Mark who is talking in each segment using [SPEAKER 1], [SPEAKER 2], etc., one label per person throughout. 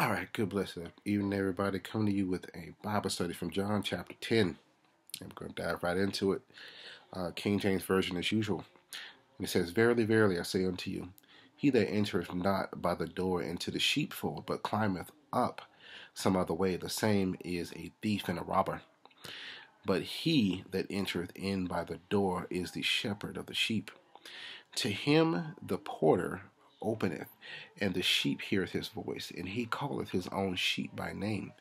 [SPEAKER 1] All right, good blessing evening, everybody. Coming to you with a Bible study from John chapter 10. I'm going to dive right into it. Uh, King James Version as usual. And it says, Verily, verily, I say unto you, he that entereth not by the door into the sheepfold, but climbeth up some other way, the same is a thief and a robber. But he that entereth in by the door is the shepherd of the sheep. To him the porter openeth, and the sheep heareth his voice, and he calleth his own sheep by name,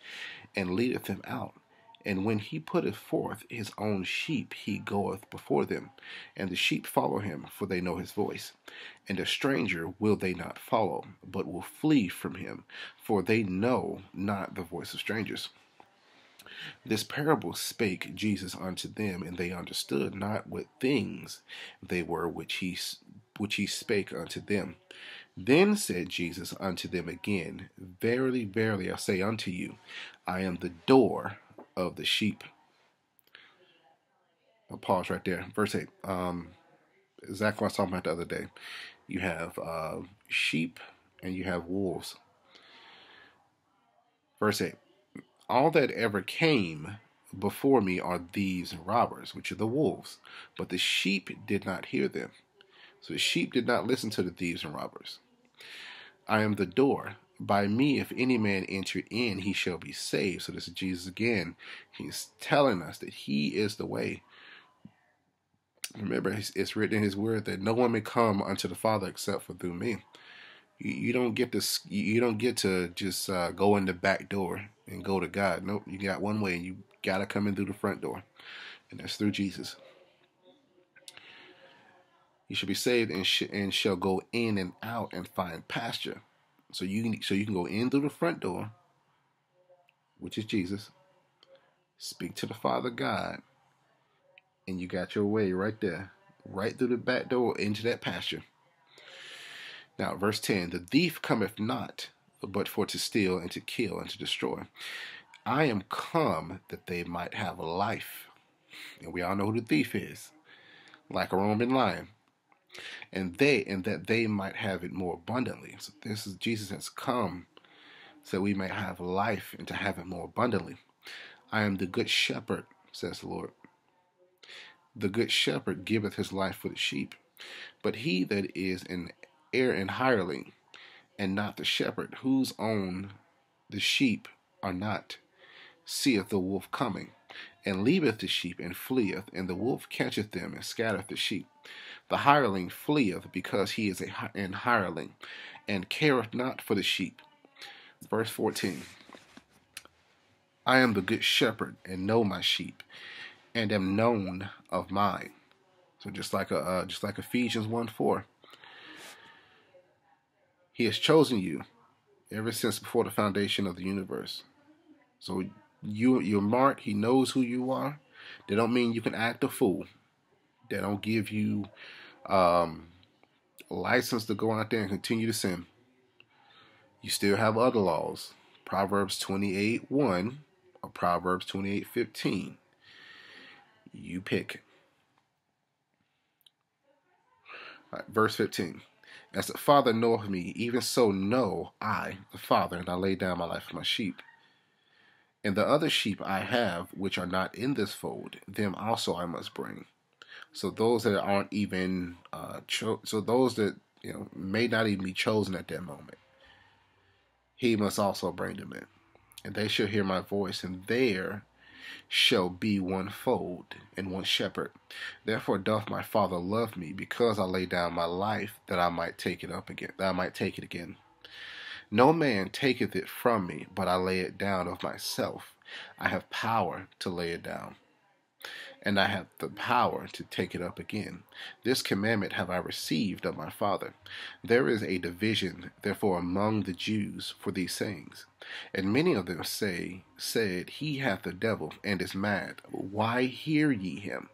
[SPEAKER 1] and leadeth them out. And when he putteth forth his own sheep, he goeth before them, and the sheep follow him, for they know his voice. And a stranger will they not follow, but will flee from him, for they know not the voice of strangers. This parable spake Jesus unto them, and they understood not what things they were which he which he spake unto them. Then said Jesus unto them again, Verily, verily, I say unto you, I am the door of the sheep. I'll pause right there. Verse 8. Um, exactly what I was talking about the other day. You have uh, sheep and you have wolves. Verse 8. All that ever came before me are these robbers, which are the wolves, but the sheep did not hear them. So the sheep did not listen to the thieves and robbers. I am the door. By me, if any man enter in, he shall be saved. So this is Jesus again. He's telling us that he is the way. Remember, it's written in his word that no one may come unto the Father except for through me. You, don't get to you don't get to just uh, go in the back door and go to God. Nope, you got one way. And you got to come in through the front door, and that's through Jesus. You should be saved and, sh- and shall go in and out and find pasture. So you can, so you can go in through the front door, which is Jesus. Speak to the Father God, and you got your way right there, right through the back door into that pasture. Now, verse 10 The thief cometh not, but for to steal and to kill and to destroy. I am come that they might have life. And we all know who the thief is like a Roman lion and they and that they might have it more abundantly. So this is Jesus has come so we may have life and to have it more abundantly. I am the good shepherd, says the Lord. The good shepherd giveth his life for the sheep. But he that is an heir and hireling, and not the shepherd, whose own the sheep are not, seeth the wolf coming, and leaveth the sheep and fleeth, and the wolf catcheth them and scattereth the sheep. The hireling fleeth because he is a, an hireling, and careth not for the sheep. Verse 14 I am the good shepherd, and know my sheep, and am known of mine. So just like a, uh, just like Ephesians 1 4. He has chosen you ever since before the foundation of the universe. So you you're marked. He knows who you are. They don't mean you can act a fool. They don't give you um, license to go out there and continue to sin. You still have other laws. Proverbs 28 1 or Proverbs 28 15. You pick. Verse 15. As the Father knoweth me, even so know I, the Father, and I lay down my life for my sheep. And the other sheep I have, which are not in this fold, them also I must bring. So those that aren't even, uh, cho- so those that you know may not even be chosen at that moment, he must also bring them in, and they shall hear my voice, and there shall be one fold and one shepherd. Therefore doth my Father love me, because I lay down my life that I might take it up again, that I might take it again. No man taketh it from me, but I lay it down of myself. I have power to lay it down, and I have the power to take it up again. This commandment have I received of my Father. There is a division, therefore, among the Jews for these sayings. And many of them say, said, He hath the devil, and is mad. Why hear ye him?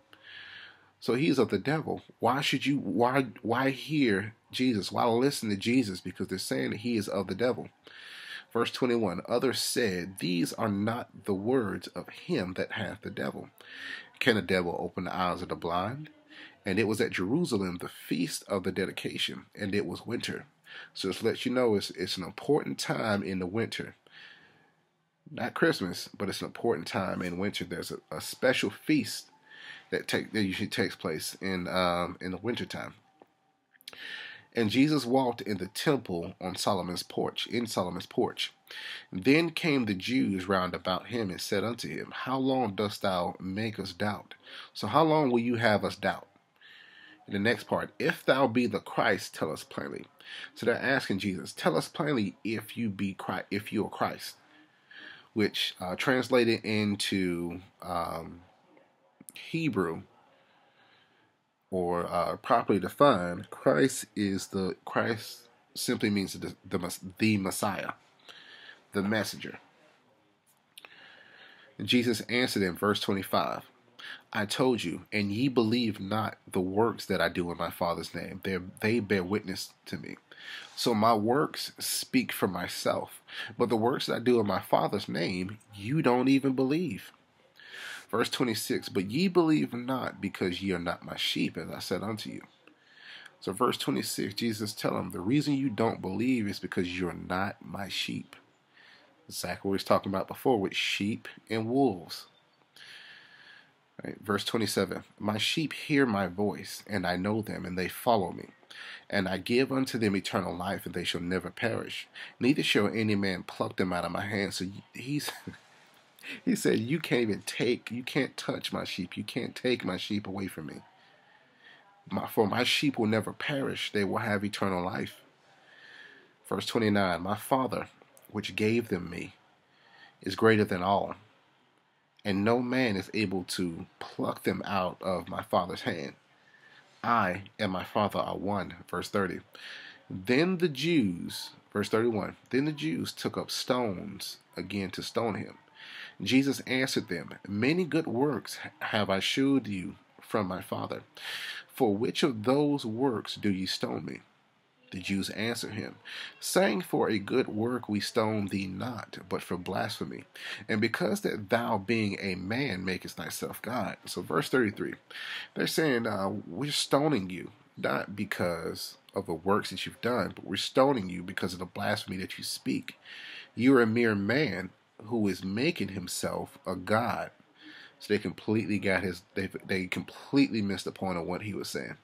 [SPEAKER 1] So he's of the devil. Why should you why why hear Jesus? Why listen to Jesus? Because they're saying that he is of the devil. Verse 21 Others said, These are not the words of him that hath the devil. Can a devil open the eyes of the blind? And it was at Jerusalem the feast of the dedication, and it was winter. So just let you know it's it's an important time in the winter. Not Christmas, but it's an important time in winter. There's a, a special feast that take that usually takes place in um, in the wintertime. And Jesus walked in the temple on Solomon's porch, in Solomon's porch. Then came the Jews round about him and said unto him, How long dost thou make us doubt? So how long will you have us doubt? In the next part, if thou be the Christ, tell us plainly. So they're asking Jesus, tell us plainly if you be Christ, if you are Christ, which uh, translated into um, Hebrew or uh, properly defined, Christ is the Christ simply means the, the, the Messiah, the messenger. Jesus answered in verse 25, I told you, and ye believe not the works that I do in my Father's name. They, they bear witness to me. So my works speak for myself, but the works that I do in my Father's name, you don't even believe. Verse 26 But ye believe not, because ye are not my sheep, as I said unto you. So, verse 26, Jesus tell them, The reason you don't believe is because you're not my sheep. Exactly what talking about before with sheep and wolves. Right, verse 27 My sheep hear my voice, and I know them, and they follow me. And I give unto them eternal life, and they shall never perish. Neither shall any man pluck them out of my hand. So he's he said, You can't even take, you can't touch my sheep. You can't take my sheep away from me. My, for my sheep will never perish, they will have eternal life. Verse 29 My Father, which gave them me, is greater than all, and no man is able to pluck them out of my Father's hand. I and my Father are one. Verse 30. Then the Jews, verse 31, then the Jews took up stones again to stone him. Jesus answered them, Many good works have I shewed you from my Father. For which of those works do ye stone me? The Jews answered him, saying, For a good work we stone thee not, but for blasphemy, and because that thou, being a man, makest thyself God. So, verse 33, they're saying, uh, We're stoning you, not because of the works that you've done, but we're stoning you because of the blasphemy that you speak. You are a mere man, who is making himself a god. So they completely got his they they completely missed the point of what he was saying.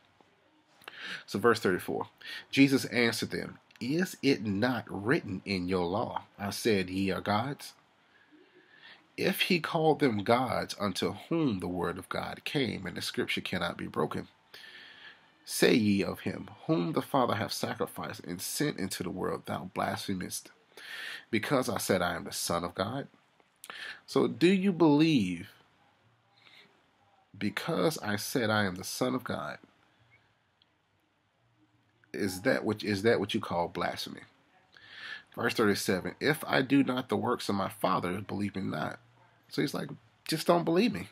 [SPEAKER 1] So verse 34. Jesus answered them, Is it not written in your law, I said ye are gods? If he called them gods unto whom the word of God came, and the scripture cannot be broken, say ye of him, whom the Father hath sacrificed and sent into the world, thou blasphemest because I said I am the Son of God. So, do you believe because I said I am the Son of God? Is that what is that what you call blasphemy? Verse 37 If I do not the works of my Father, believe me not. So he's like, just don't believe me.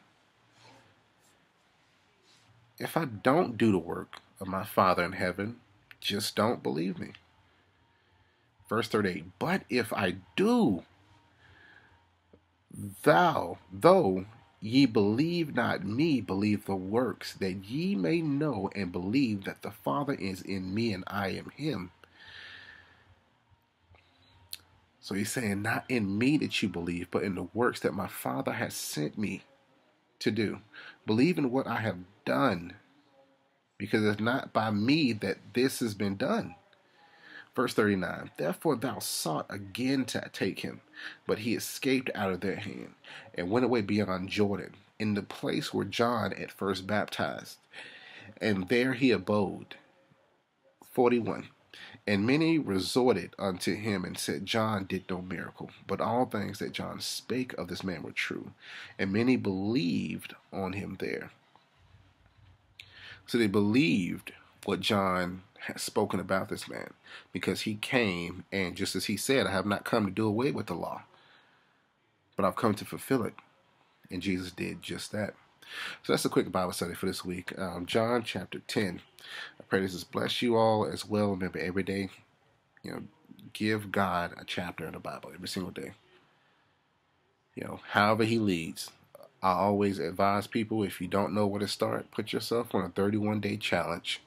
[SPEAKER 1] If I don't do the work of my Father in heaven, just don't believe me. Verse 38 But if I do, thou, though ye believe not me, believe the works, that ye may know and believe that the Father is in me and I am him. So he's saying, Not in me that you believe, but in the works that my Father has sent me to do. Believe in what I have done, because it's not by me that this has been done. Verse 39 Therefore thou sought again to take him, but he escaped out of their hand, and went away beyond Jordan, in the place where John at first baptized. And there he abode. 41. And many resorted unto him and said, John did no miracle, but all things that John spake of this man were true. And many believed on him there. So they believed what John has spoken about this man because he came and just as he said, I have not come to do away with the law, but I've come to fulfill it. And Jesus did just that. So that's a quick Bible study for this week. Um, John chapter 10. I pray this has blessed you all as well. Remember, every day, you know, give God a chapter in the Bible every single day. You know, however He leads. I always advise people if you don't know where to start, put yourself on a 31 day challenge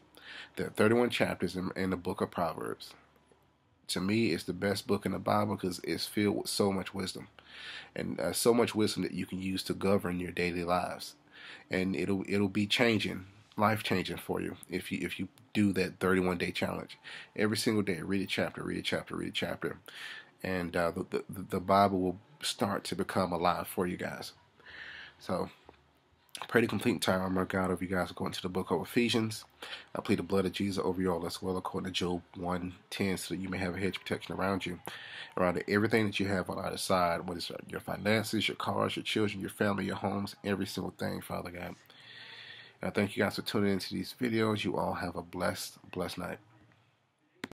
[SPEAKER 1] there are 31 chapters in, in the book of Proverbs. to me, it's the best book in the Bible because it's filled with so much wisdom, and uh, so much wisdom that you can use to govern your daily lives, and it'll it'll be changing, life changing for you if you if you do that 31 day challenge every single day. Read a chapter, read a chapter, read a chapter, and uh, the, the the Bible will start to become alive for you guys. So Pray to complete entire armor of God over you guys according to the book of Ephesians. I plead the blood of Jesus over you all as well according to Job 1.10 so that you may have a hedge protection around you, around everything that you have on either side, whether it's your finances, your cars, your children, your family, your homes, every single thing, Father God. And I thank you guys for tuning into these videos. You all have a blessed, blessed night.